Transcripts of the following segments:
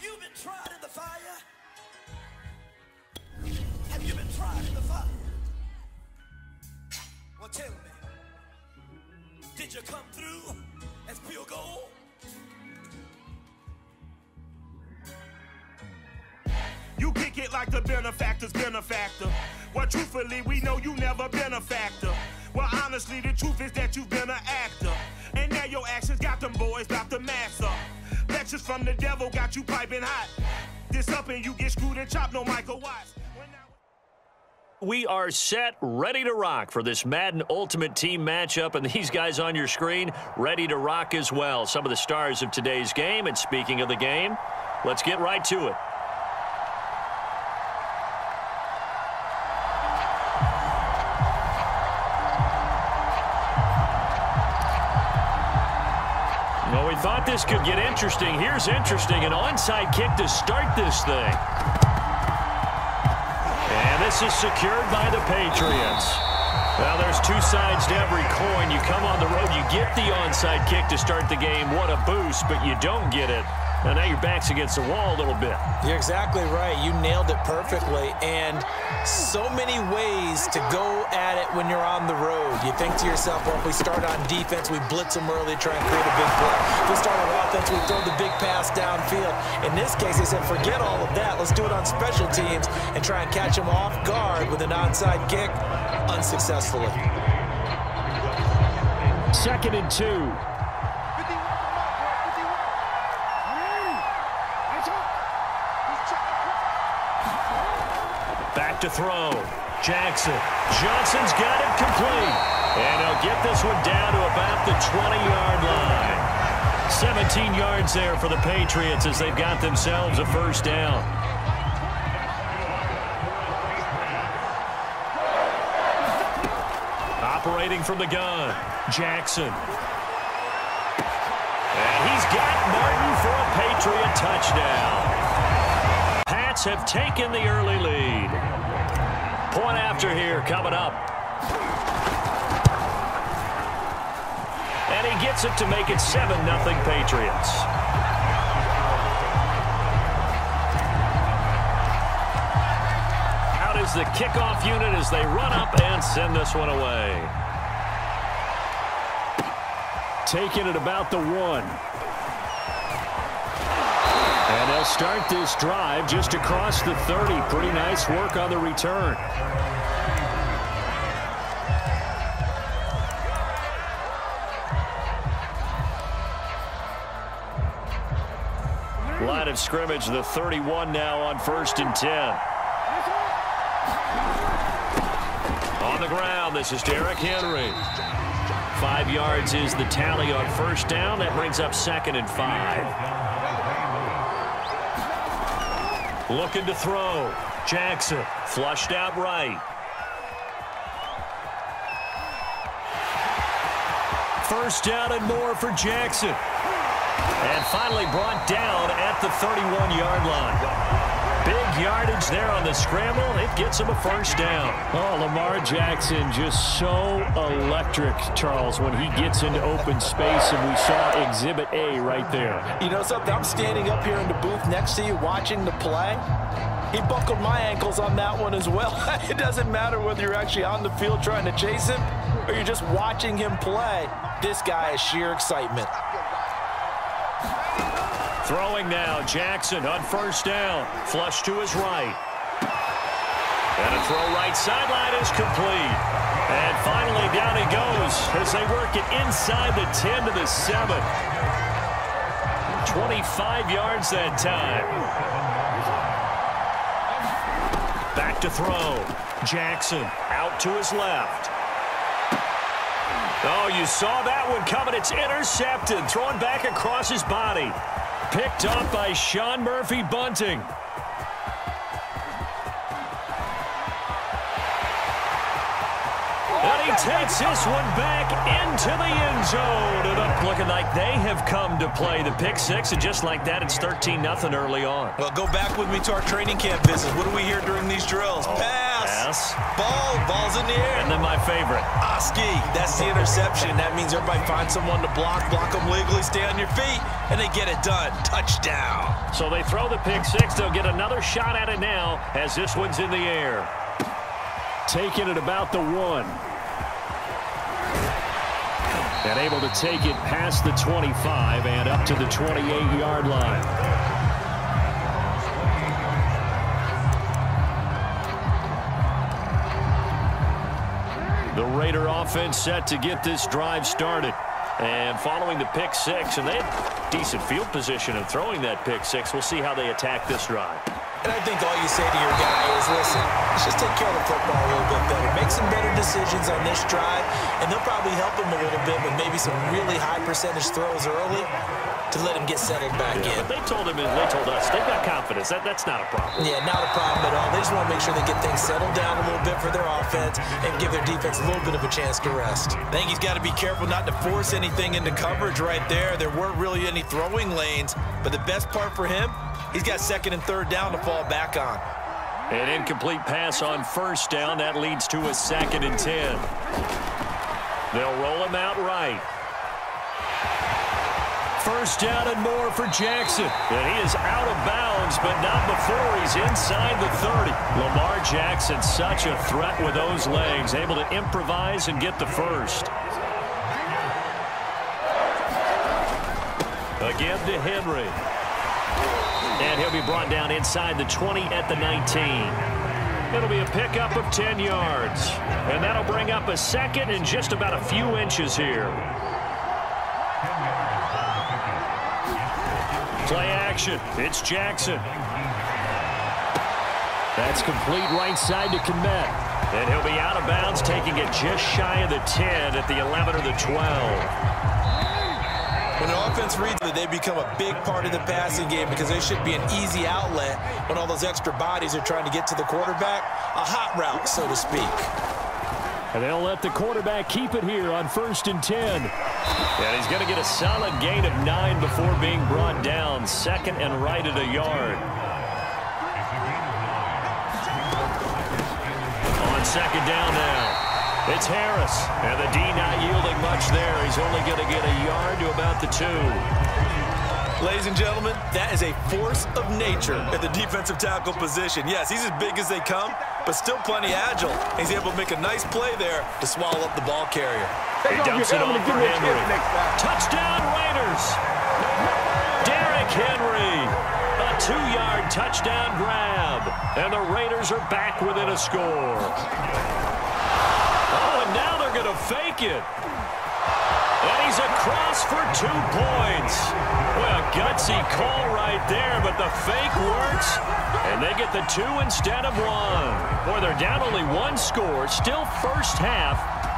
Have you been tried in the fire? Have you been tried in the fire? Well, tell me, did you come through as pure gold? You kick it like the benefactor's benefactor. Well, truthfully, we know you never been a factor. Well, honestly, the truth is that you've been an actor. And now your actions got them boys about to mass up. Lectures from the devil got you piping hot. This up and you get screwed and chopped, no Michael Watts. We are set, ready to rock for this Madden Ultimate Team matchup, and these guys on your screen ready to rock as well. Some of the stars of today's game, and speaking of the game, let's get right to it. This could get interesting. Here's interesting, an onside kick to start this thing. And this is secured by the Patriots. Well, there's two sides to every coin. You come on the road, you get the onside kick to start the game. What a boost, but you don't get it. And now your back's against the wall a little bit. You're exactly right. You nailed it perfectly. And so many ways to go at it when you're on the road. You think to yourself, well, if we start on defense, we blitz them early, try and create a big play. If we start on offense, we throw the big pass downfield. In this case, they said, forget all of that. Let's do it on special teams and try and catch them off guard with an onside kick unsuccessfully. Second and two. To throw. Jackson. Johnson's got it complete. And he'll get this one down to about the 20-yard line. 17 yards there for the Patriots as they've got themselves a first down. Operating from the gun, Jackson. And he's got Martin for a Patriot touchdown. Pats have taken the early lead. Point after here coming up. And he gets it to make it 7-0 Patriots. Out is the kickoff unit as they run up and send this one away. Taking it about the one. And they'll start this drive just across the 30. Pretty nice work on the return. Line of scrimmage, the 31 now on first and 10. On the ground, this is Derrick Henry. Five yards is the tally on first down. That brings up second and five. Looking to throw. Jackson flushed out right. First down and more for Jackson. And finally brought down at the 31-yard line. Big yardage there on the scramble. It gets him a first down. Oh, Lamar Jackson just so electric, Charles, when he gets into open space, and we saw Exhibit A right there. You know something? I'm standing up here in the booth next to you watching the play. He buckled my ankles on that one as well. it doesn't matter whether you're actually on the field trying to chase him or you're just watching him play. This guy is sheer excitement. Throwing now, Jackson on first down. Flush to his right. And a throw right sideline is complete. And finally down he goes as they work it inside the 10 to the 7. 25 yards that time. Back to throw. Jackson out to his left. Oh, you saw that one coming. It's intercepted. Thrown back across his body. Picked up by Sean Murphy Bunting. And he takes this one back into the end zone. And up looking like they have come to play the pick six. And just like that, it's 13-0 early on. Well, go back with me to our training camp visits. What do we hear during these drills? Oh, pass, Pass. Ball, ball's in the air. And then my favorite. Oski, that's the interception. That means everybody finds someone to block, block them legally, stay on your feet, and they get it done. Touchdown. So they throw the pick six. They'll get another shot at it now as this one's in the air. Taking it about the one. And able to take it past the 25 and up to the 28-yard line. The Raider offense set to get this drive started. And following the pick six, and they had decent field position in throwing that pick six. We'll see how they attack this drive. And I think all you say to your guy is, listen, just take care of the football a little bit better. Make some better decisions on this drive, and they'll probably help him a little bit with maybe some really high percentage throws early to let him get settled back yeah, in. But they told him, and they told us, they've got confidence. That, that's not a problem. Yeah, not a problem at all. They just want to make sure they get things settled down a little bit for their offense and give their defense a little bit of a chance to rest. I think he's got to be careful not to force anything into coverage right there. There weren't really any throwing lanes, but the best part for him, he's got second and third down to fall back on. An incomplete pass on first down. That leads to a second and ten. They'll roll him out right. First down and more for Jackson. And he is out of bounds, but not before he's inside the 30. Lamar Jackson, such a threat with those legs, able to improvise and get the first. Again to Henry. And he'll be brought down inside the 20 at the 19. It'll be a pickup of 10 yards. And that'll bring up a second and just about a few inches here. It's Jackson. That's complete right side to Kmet. And he'll be out of bounds, taking it just shy of the 10 at the 11 or the 12. When an offense reads it, they become a big part of the passing game because they should be an easy outlet when all those extra bodies are trying to get to the quarterback. A hot route, so to speak. And they'll let the quarterback keep it here on first and 10. And he's going to get a solid gain of nine before being brought down. Second and right at a yard. On second down now. It's Harris. And the D not yielding much there. He's only going to get a yard to about the two. Ladies and gentlemen, that is a force of nature at the defensive tackle position. Yes, he's as big as they come, but still plenty agile. He's able to make a nice play there to swallow up the ball carrier. He dumps it off for Henry. Touchdown Raiders. Derrick Henry. A two-yard touchdown grab. And the Raiders are back within a score. Oh, and now they're going to fake it. And he's across for two points. Well, a gutsy call right there, but the fake works. And they get the two instead of one. Boy, they're down only one score. Still first half.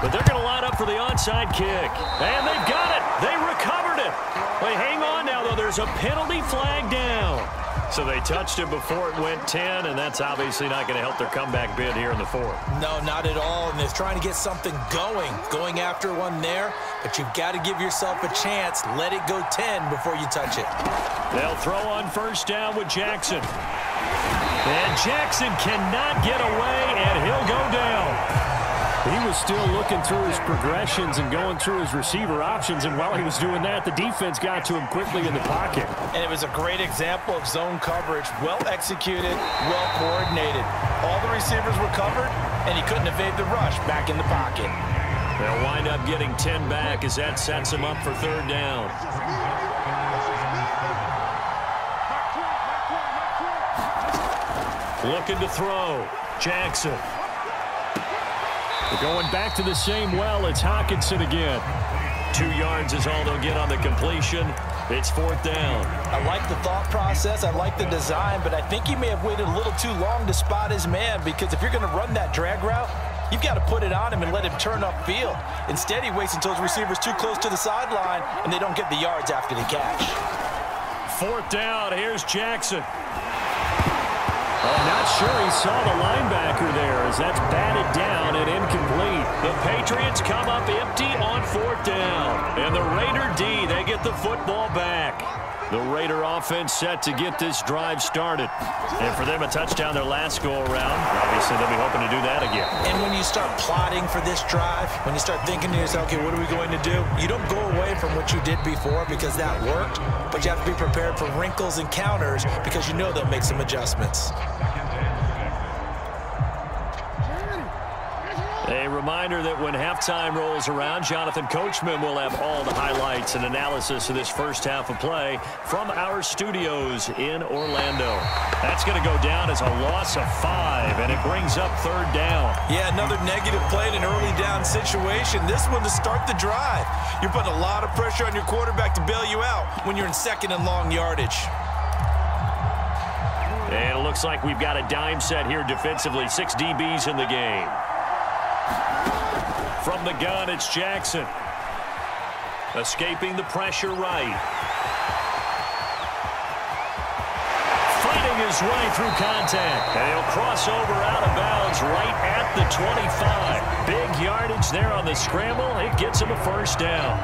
But they're going to line up for the onside kick. And they've got it. They recovered it. Wait, hang on now, though. There's a penalty flag down. So they touched it before it went 10, and that's obviously not going to help their comeback bid here in the fourth. No, not at all. And they're trying to get something going, going after one there. But you've got to give yourself a chance. Let it go 10 before you touch it. They'll throw on first down with Jackson. And Jackson cannot get away, and he'll go down. He was still looking through his progressions and going through his receiver options, and while he was doing that, the defense got to him quickly in the pocket. And it was a great example of zone coverage. Well executed, well coordinated. All the receivers were covered, and he couldn't evade the rush back in the pocket. They'll wind up getting 10 back as that sets him up for third down. Looking to throw. Jackson. Going back to the same well, it's Hockenson again. Two yards is all they'll get on the completion. It's fourth down. I like the thought process. I like the design, but I think he may have waited a little too long to spot his man because if you're going to run that drag route, you've got to put it on him and let him turn upfield. Instead, he waits until his receiver's too close to the sideline and they don't get the yards after the catch. Fourth down. Here's Jackson. Not sure he saw the linebacker there as that's batted down and incomplete. The Patriots come up empty on fourth down. And the Raider D, they get the football back. The Raider offense set to get this drive started. And for them, a touchdown their last go-around. Obviously, they'll be hoping to do that again. And when you start plotting for this drive, when you start thinking to yourself, okay, what are we going to do? You don't go away from what you did before because that worked, but you have to be prepared for wrinkles and counters because you know they'll make some adjustments. Reminder that when halftime rolls around, Jonathan Coachman will have all the highlights and analysis of this first half of play from our studios in Orlando. That's going to go down as a loss of five, and it brings up third down. Yeah, another negative play in an early down situation. This one to start the drive. You're putting a lot of pressure on your quarterback to bail you out when you're in second and long yardage. And it looks like we've got a dime set here defensively. Six DBs in the game. From the gun, it's Jackson. Escaping the pressure right. Fighting his way through contact. And he'll cross over out of bounds right at the 25. Big yardage there on the scramble. It gets him a first down.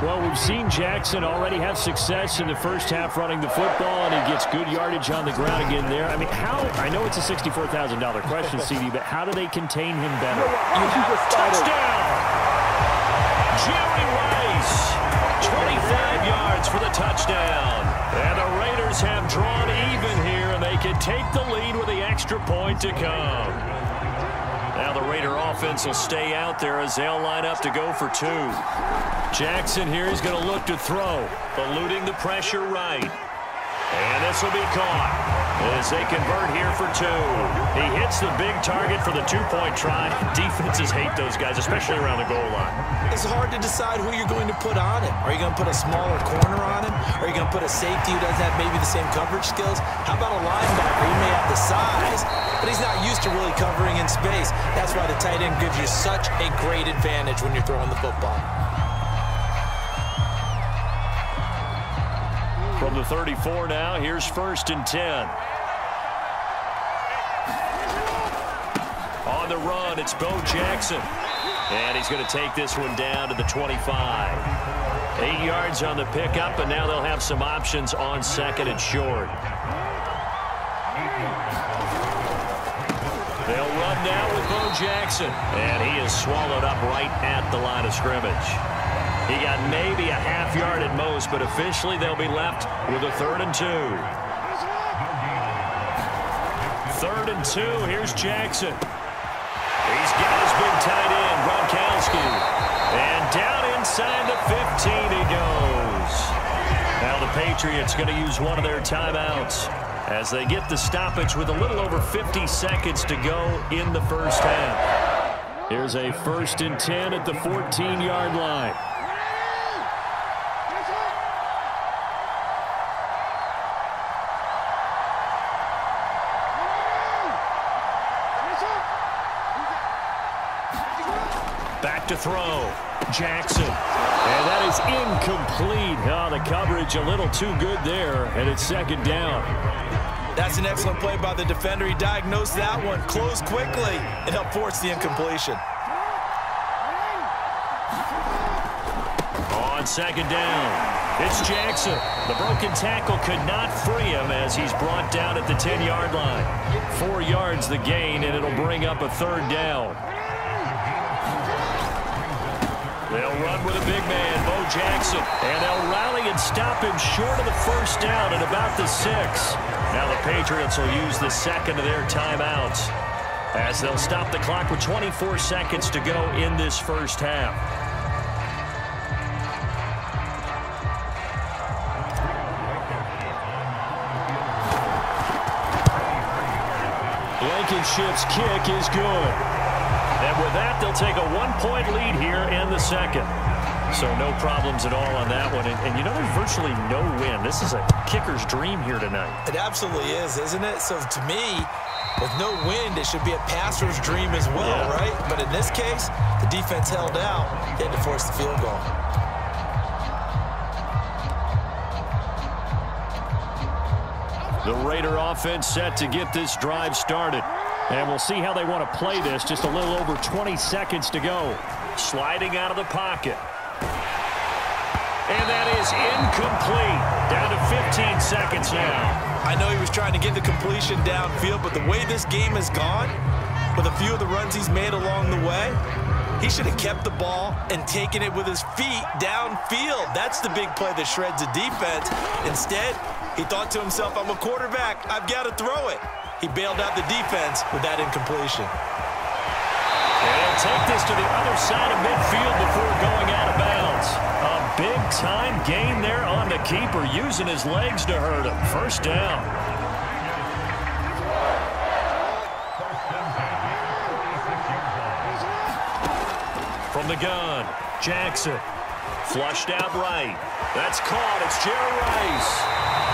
Well, we've seen Jackson already have success in the first half running the football, and he gets good yardage on the ground again there. I mean, how, I know it's a $64,000 question, CD, but how do they contain him better? You have touchdown! Jerry Rice, 25 yards for the touchdown. And the Raiders have drawn even here, and they can take the lead with the extra point to come. Now the Raider offense will stay out there as they'll line up to go for two. Jackson here is going to look to throw, eluding the pressure right. And this will be caught as they convert here for two. He hits the big target for the two-point try. Defenses hate those guys, especially around the goal line. It's hard to decide who you're going to put on him. Are you going to put a smaller corner on him? Are you going to put a safety who doesn't have maybe the same coverage skills? How about a linebacker? He may have the size, but he's not used to really covering in space. That's why the tight end gives you such a great advantage when you're throwing the football. From the 34 now, here's first and 10. On the run, it's Bo Jackson. And he's going to take this one down to the 25. Eight yards on the pickup, and now they'll have some options on second and short. They'll run now with Bo Jackson. And he is swallowed up right at the line of scrimmage. He got maybe a half yard at most, but officially they'll be left with a third and two. Third and two. Here's Jackson. He's got his big tight end, Gronkowski. And down inside the 15 he goes. Now the Patriots going to use one of their timeouts as they get the stoppage with a little over 50 seconds to go in the first half. Here's a first and 10 at the 14-yard line. Back to throw. Jackson. And that is incomplete. Oh, the coverage a little too good there, and it's second down. That's an excellent play by the defender. He diagnosed that one, closed quickly, and helped force the incompletion. On second down, it's Jackson. The broken tackle could not free him as he's brought down at the 10-yard line. Four yards the gain, and it'll bring up a third down. With a big man, Bo Jackson. And they'll rally and stop him short of the first down at about the six. Now the Patriots will use the second of their timeouts as they'll stop the clock with 24 seconds to go in this first half. Blankenship's kick is good. And with that, they'll take a one-point lead here in the second. So no problems at all on that one. And, and, you know, there's virtually no win. This is a kicker's dream here tonight. It absolutely is, isn't it? So to me, with no wind, it should be a passer's dream as well, yeah. right? But in this case, the defense held out. They had to force the field goal. The Raider offense set to get this drive started. And we'll see how they want to play this. Just a little over 20 seconds to go. Sliding out of the pocket. And that is incomplete. Down to 15 seconds now. I know he was trying to get the completion downfield, but the way this game has gone, with a few of the runs he's made along the way, he should have kept the ball and taken it with his feet downfield. That's the big play that shreds the defense. Instead, he thought to himself, I'm a quarterback. I've got to throw it. He bailed out the defense with that incompletion. And he'll take this to the other side of midfield before going out of bounds. Big-time gain there on the keeper, using his legs to hurt him. First down. From the gun, Jackson. Flushed out right. That's caught. It's Jerry Rice.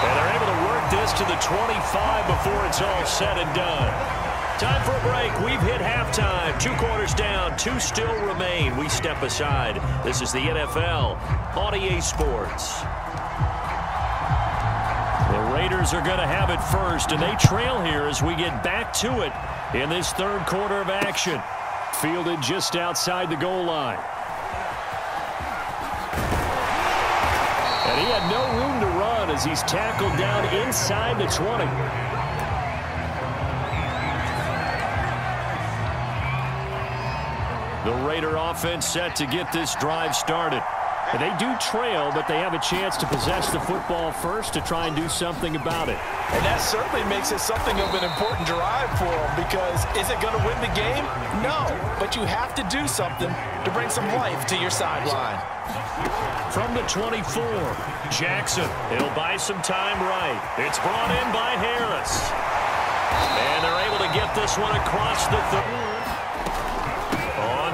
And they're able to work this to the 25 before it's all said and done. Time for a break. We've hit halftime. Two quarters down. Two still remain. We step aside. This is the NFL on EA Sports. The Raiders are going to have it first, and they trail here as we get back to it in this third quarter of action. Fielded just outside the goal line. And he had no room to run as he's tackled down inside the 20. The Raider offense set to get this drive started. They do trail, but they have a chance to possess the football first to try and do something about it. And that certainly makes it something of an important drive for them because is it going to win the game? No, but you have to do something to bring some life to your sideline. From the 24, Jackson. He'll buy some time right. It's brought in by Harris. And they're able to get this one across the 30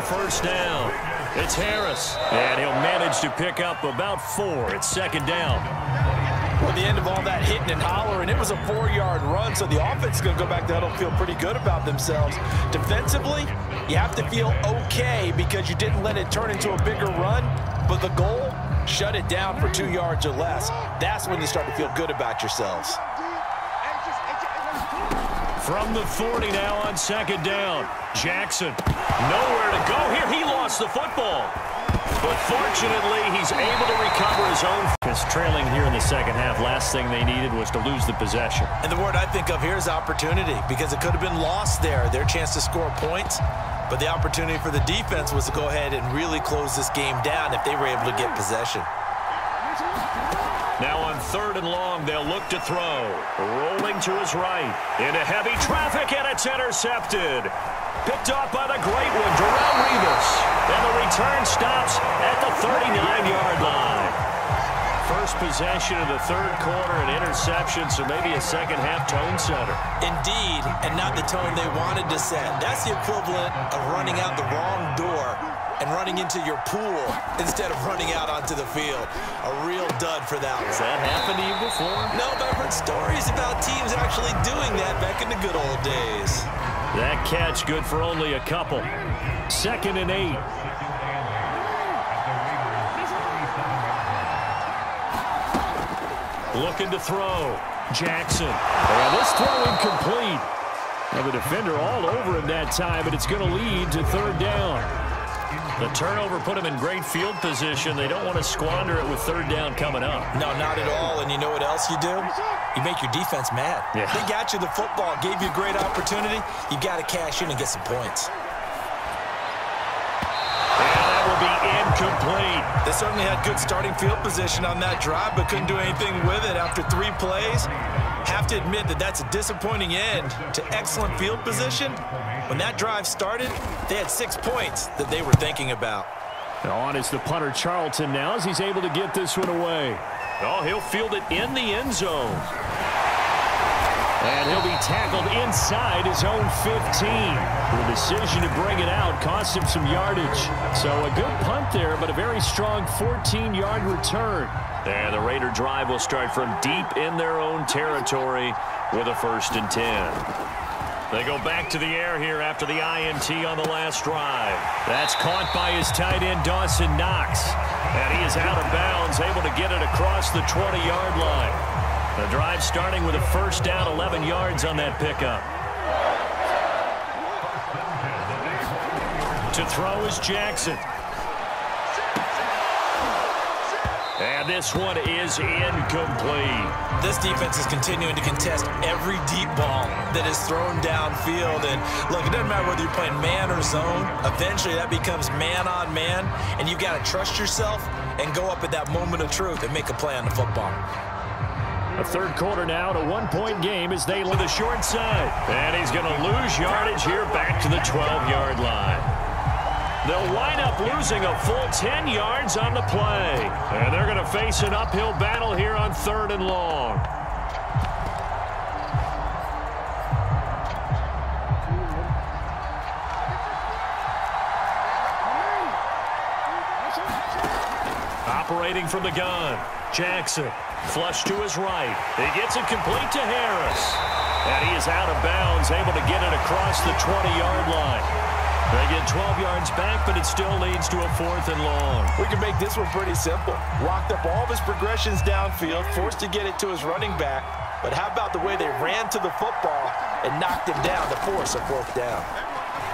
first down, it's Harris. And he'll manage to pick up about four. It's second down. Well, the end of all that hitting and hollering, it was a four-yard run, so the offense is going to go back to huddle feel pretty good about themselves. Defensively, you have to feel okay because you didn't let it turn into a bigger run, but the goal, shut it down for two yards or less. That's when you start to feel good about yourselves. From the 40 now on second down. Jackson, nowhere to go here. He lost the football. But fortunately, he's able to recover his own. Is trailing here in the second half. Last thing they needed was to lose the possession. And the word I think of here is opportunity because it could have been lost there. Their chance to score points. But the opportunity for the defense was to go ahead and really close this game down if they were able to get possession. Now on third and long, they'll look to throw. Rolling to his right. Into heavy traffic, and it's intercepted. Picked off by the great one, Darrelle Revis. And the return stops at the 39-yard line. First possession of the third quarter, an interception, so maybe a second-half tone setter. Indeed, and not the tone they wanted to set. That's the equivalent of running out the wrong door and running into your pool instead of running out onto the field. A real dud for that one. Has that happened to you before? No, but I've heard stories about teams actually doing that back in the good old days. That catch good for only a couple. Second and eight. Looking to throw. Jackson. Well, this throw incomplete. Now the defender all over him that time, but it's going to lead to third down. The turnover put him in great field position. They don't want to squander it with third down coming up. No, not at all. And you know what else you do? You make your defense mad. Yeah. They got you the football, gave you a great opportunity. You got to cash in and get some points. Incomplete. They certainly had good starting field position on that drive, but couldn't do anything with it after three plays. Have to admit that that's a disappointing end to excellent field position. When that drive started, they had six points that they were thinking about. On is the punter Charlton now as he's able to get this one away. Oh, he'll field it in the end zone. And he'll be tackled inside his own 15. The decision to bring it out cost him some yardage. So a good punt there, but a very strong 14-yard return. And the Raider drive will start from deep in their own territory with a first and 10. They go back to the air here after the INT on the last drive. That's caught by his tight end, Dawson Knox. And he is out of bounds, able to get it across the 20-yard line. The drive starting with a first down, 11 yards on that pickup. To throw is Jackson. And this one is incomplete. This defense is continuing to contest every deep ball that is thrown downfield. And look, it doesn't matter whether you're playing man or zone. Eventually, that becomes man on man, and you've got to trust yourself and go up at that moment of truth and make a play on the football. A third quarter now to one-point game as they leave the short side. And he's going to lose yardage here back to the 12-yard line. They'll wind up losing a full 10 yards on the play. And they're going to face an uphill battle here on third and long. Operating from the gun, Jackson. Flush to his right. He gets it complete to Harris. And he is out of bounds, able to get it across the 20-yard line. They get 12 yards back, but it still leads to a fourth and long. We can make this one pretty simple. Locked up all of his progressions downfield, forced to get it to his running back. But how about the way they ran to the football and knocked him down to force a fourth down?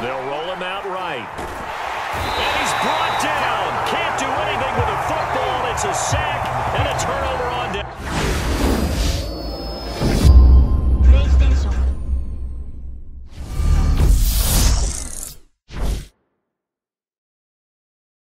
They'll roll him out right. And he's brought down. Can't do anything with a football it's a sack and a turnover on down.